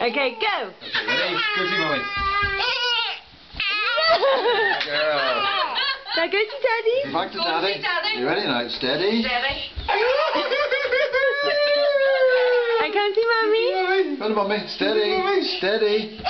Okay, go. Okay, ready? Go to mommy. Girl. Now go to daddy. Back to Go daddy. daddy. You ready now? Steady. Steady. I can't see mommy. Go to mommy. Steady. Steady.